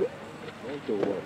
Make it work.